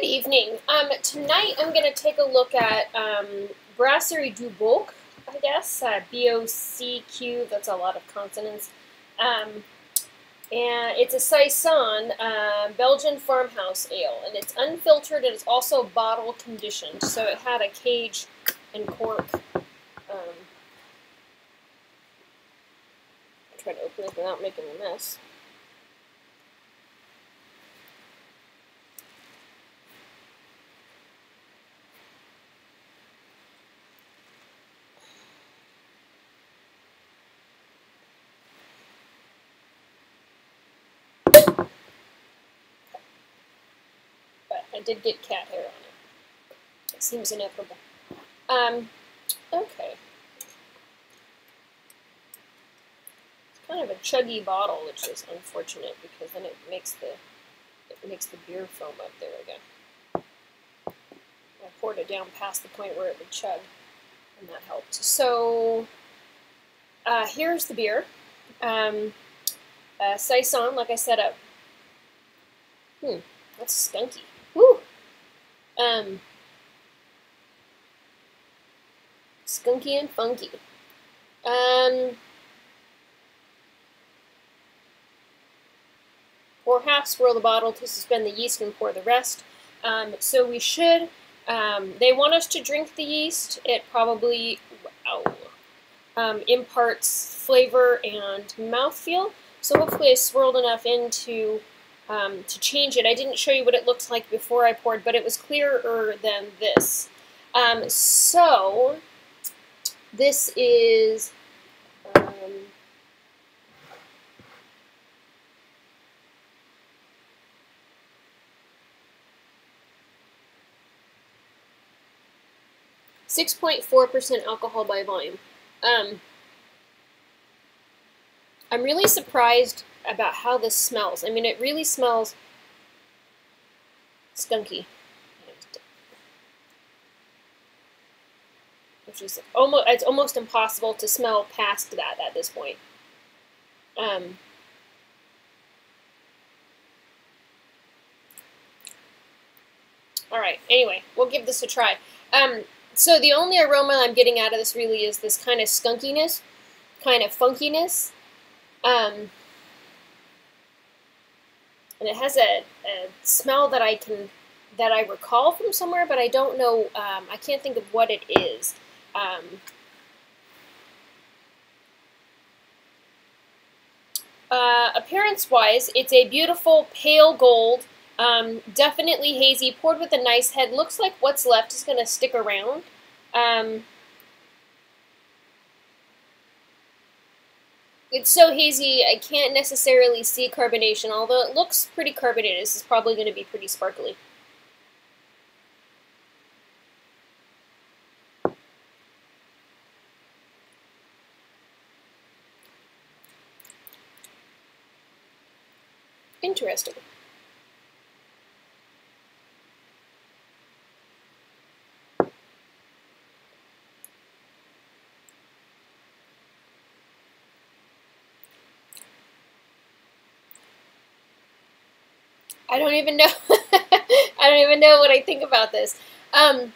Good evening. Um, tonight I'm going to take a look at um, Brasserie du Bocq, I guess. Uh, B-O-C-Q, that's a lot of consonants. Um, and it's a Saison uh, Belgian farmhouse ale, and it's unfiltered and it's also bottle conditioned, so it had a cage and cork. Um, try to open it without making a mess. I did get cat hair on it. It seems inevitable. Um, okay. It's kind of a chuggy bottle, which is unfortunate because then it makes the it makes the beer foam up there again. I poured it down past the point where it would chug, and that helped. So uh, here's the beer. Um, uh, Saison, like I said, up. Uh, hmm, that's skunky. Woo! Um, skunky and funky. Um, pour half, swirl the bottle to suspend the yeast and pour the rest. Um, so we should, um, they want us to drink the yeast. It probably wow, um, imparts flavor and mouthfeel. So hopefully I swirled enough into um, to change it. I didn't show you what it looked like before I poured, but it was clearer than this. Um, so, this is... Um, Six point four percent alcohol by volume. Um, I'm really surprised about how this smells. I mean, it really smells skunky. Which is almost, it's almost impossible to smell past that at this point. Um, all right, anyway, we'll give this a try. Um, so the only aroma I'm getting out of this really is this kind of skunkiness, kind of funkiness. Um, and it has a, a, smell that I can that I recall from somewhere, but I don't know. Um, I can't think of what it is. Um, uh, Appearance-wise, it's a beautiful pale gold, um, definitely hazy, poured with a nice head. Looks like what's left is going to stick around. It's so hazy, I can't necessarily see carbonation, although it looks pretty carbonated. This is probably going to be pretty sparkly. Interesting. I don't even know. I don't even know what I think about this. Um,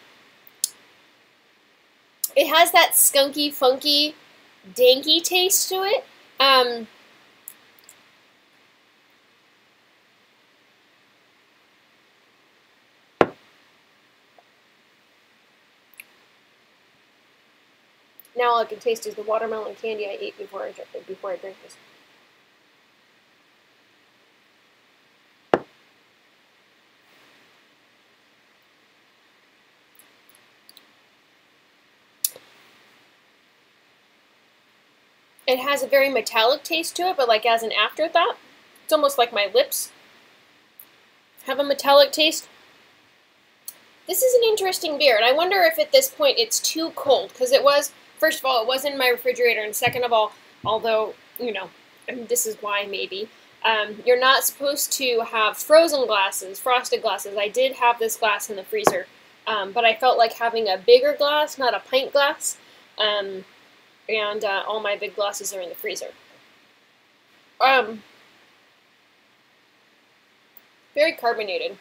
it has that skunky, funky, danky taste to it. Um, now all I can taste is the watermelon candy I ate before I before I drank this. It has a very metallic taste to it, but like as an afterthought, it's almost like my lips have a metallic taste. This is an interesting beer, and I wonder if at this point it's too cold, because it was, first of all, it was in my refrigerator, and second of all, although, you know, this is why maybe, um, you're not supposed to have frozen glasses, frosted glasses. I did have this glass in the freezer, um, but I felt like having a bigger glass, not a pint glass, um, and uh, all my big glasses are in the freezer. Um, very carbonated.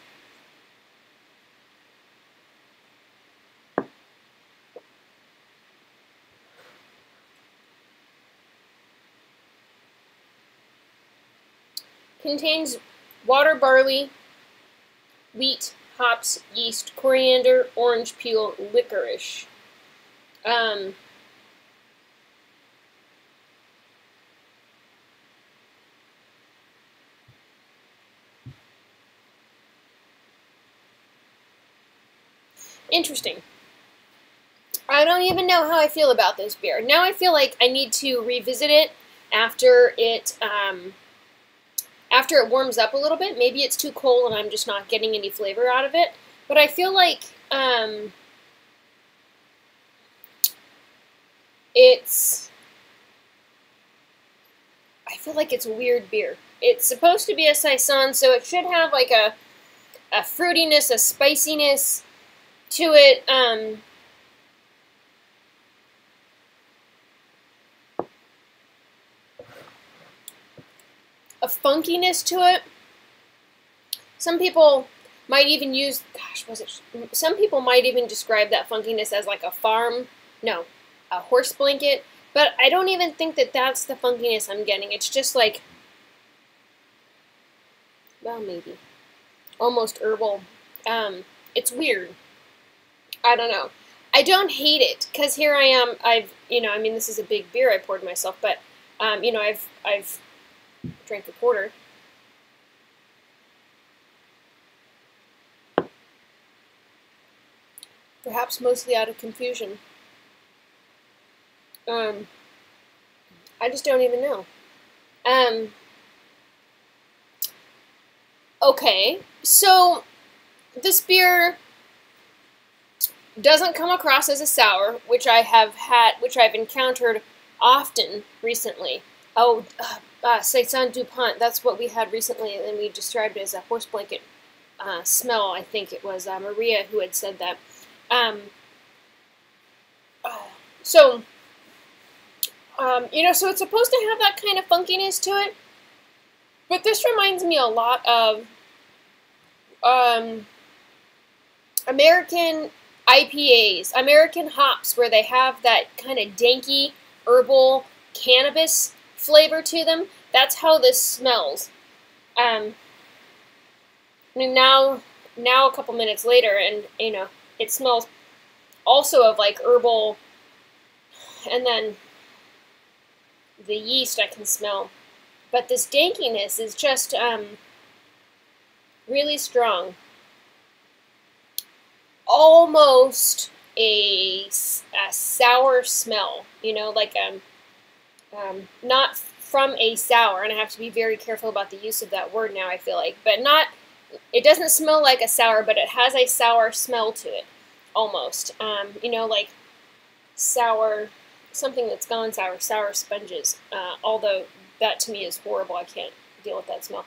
Contains water, barley, wheat, hops, yeast, coriander, orange peel, licorice. Um, interesting. I don't even know how I feel about this beer. Now I feel like I need to revisit it after it um, after it warms up a little bit. Maybe it's too cold and I'm just not getting any flavor out of it. But I feel like um, it's I feel like it's a weird beer. It's supposed to be a saison, so it should have like a a fruitiness, a spiciness to it. Um, a funkiness to it. Some people might even use, gosh, was it? Some people might even describe that funkiness as like a farm, no, a horse blanket. But I don't even think that that's the funkiness I'm getting. It's just like, well, maybe, almost herbal. Um, it's weird. I don't know. I don't hate it because here I am. I've, you know, I mean, this is a big beer I poured myself, but, um, you know, I've, I've drank a quarter. Perhaps mostly out of confusion. Um, I just don't even know. Um, okay, so this beer doesn't come across as a sour, which I have had, which I've encountered often recently. Oh, uh, uh, DuPont, that's what we had recently, and we described it as a horse blanket uh, smell. I think it was uh, Maria who had said that. Um, so, um, you know, so it's supposed to have that kind of funkiness to it, but this reminds me a lot of um, American IPAs, American hops, where they have that kind of danky herbal cannabis flavor to them. That's how this smells. Um, now, now a couple minutes later, and you know, it smells also of like herbal, and then the yeast I can smell. But this dankiness is just um, really strong. Almost a, a sour smell, you know, like um, um, not from a sour, and I have to be very careful about the use of that word now, I feel like, but not, it doesn't smell like a sour, but it has a sour smell to it, almost. Um, you know, like sour, something that's gone sour, sour sponges, uh, although that to me is horrible, I can't deal with that smell.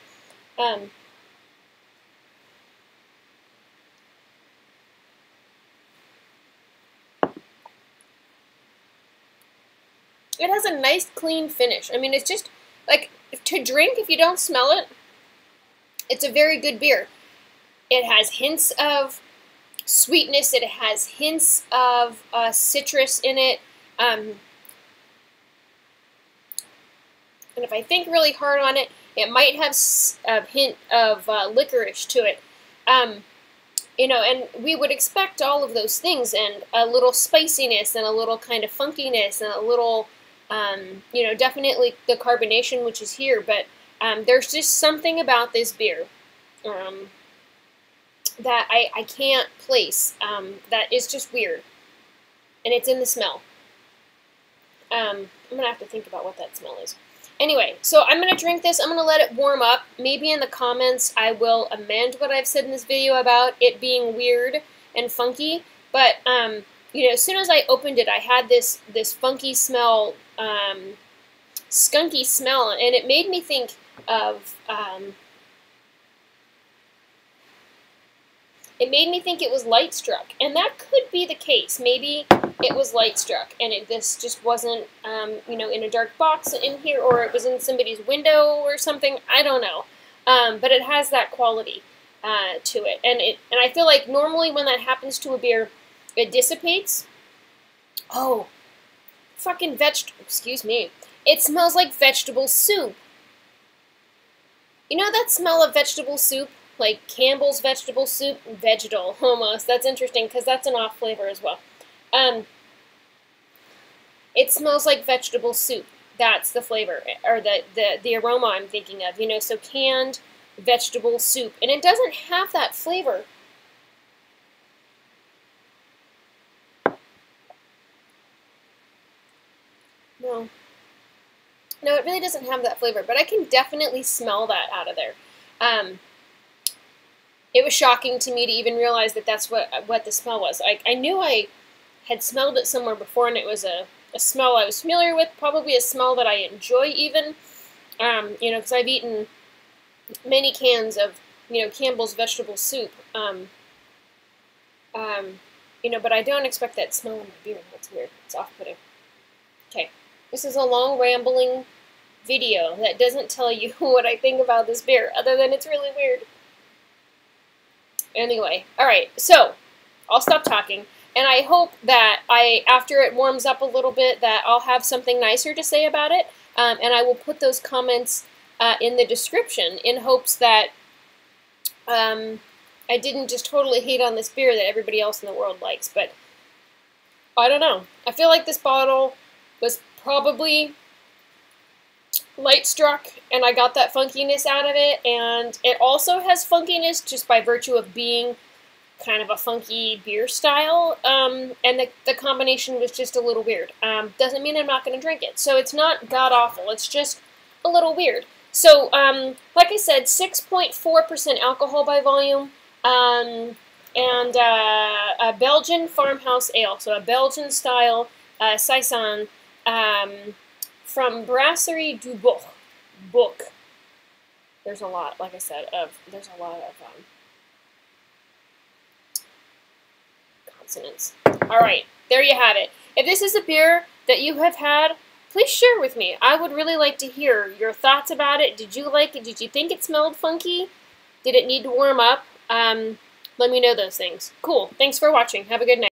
Um, It has a nice clean finish. I mean, it's just like to drink if you don't smell it. It's a very good beer. It has hints of sweetness. It has hints of uh, citrus in it. Um, and if I think really hard on it, it might have a hint of uh, licorice to it. Um, you know, and we would expect all of those things and a little spiciness and a little kind of funkiness and a little um, you know, definitely the carbonation, which is here, but um, there's just something about this beer um, that I, I can't place um, that is just weird. And it's in the smell. Um, I'm going to have to think about what that smell is. Anyway, so I'm going to drink this. I'm going to let it warm up. Maybe in the comments I will amend what I've said in this video about it being weird and funky. But, um, you know, as soon as I opened it, I had this, this funky smell um, skunky smell, and it made me think of. Um, it made me think it was light struck, and that could be the case. Maybe it was light struck, and it, this just wasn't, um, you know, in a dark box in here, or it was in somebody's window or something. I don't know, um, but it has that quality uh, to it, and it, and I feel like normally when that happens to a beer, it dissipates. Oh, fucking veg. Excuse me. It smells like vegetable soup. You know that smell of vegetable soup? Like Campbell's vegetable soup? Vegetal, almost. That's interesting because that's an off flavor as well. Um, it smells like vegetable soup. That's the flavor, or the, the, the aroma I'm thinking of. You know, so canned vegetable soup. And it doesn't have that flavor. No. No, it really doesn't have that flavor, but I can definitely smell that out of there. Um, it was shocking to me to even realize that that's what what the smell was. I, I knew I had smelled it somewhere before, and it was a, a smell I was familiar with, probably a smell that I enjoy even. Um, you know, because I've eaten many cans of, you know, Campbell's vegetable soup. Um, um, you know, but I don't expect that smell in my beer. That's weird. It's off-putting. Okay. This is a long, rambling video that doesn't tell you what I think about this beer, other than it's really weird. Anyway, alright, so I'll stop talking. And I hope that I, after it warms up a little bit, that I'll have something nicer to say about it. Um, and I will put those comments uh, in the description in hopes that um, I didn't just totally hate on this beer that everybody else in the world likes. But I don't know. I feel like this bottle was probably light struck and I got that funkiness out of it. And it also has funkiness just by virtue of being kind of a funky beer style. Um, and the, the combination was just a little weird. Um, doesn't mean I'm not going to drink it. So it's not god awful. It's just a little weird. So um, like I said 6.4% alcohol by volume um, and uh, a Belgian farmhouse ale. So a Belgian style uh, saison um, from Brasserie du Bocq. Book. There's a lot, like I said, of there's a lot of um, consonants. All right, there you have it. If this is a beer that you have had, please share with me. I would really like to hear your thoughts about it. Did you like it? Did you think it smelled funky? Did it need to warm up? Um, let me know those things. Cool. Thanks for watching. Have a good night.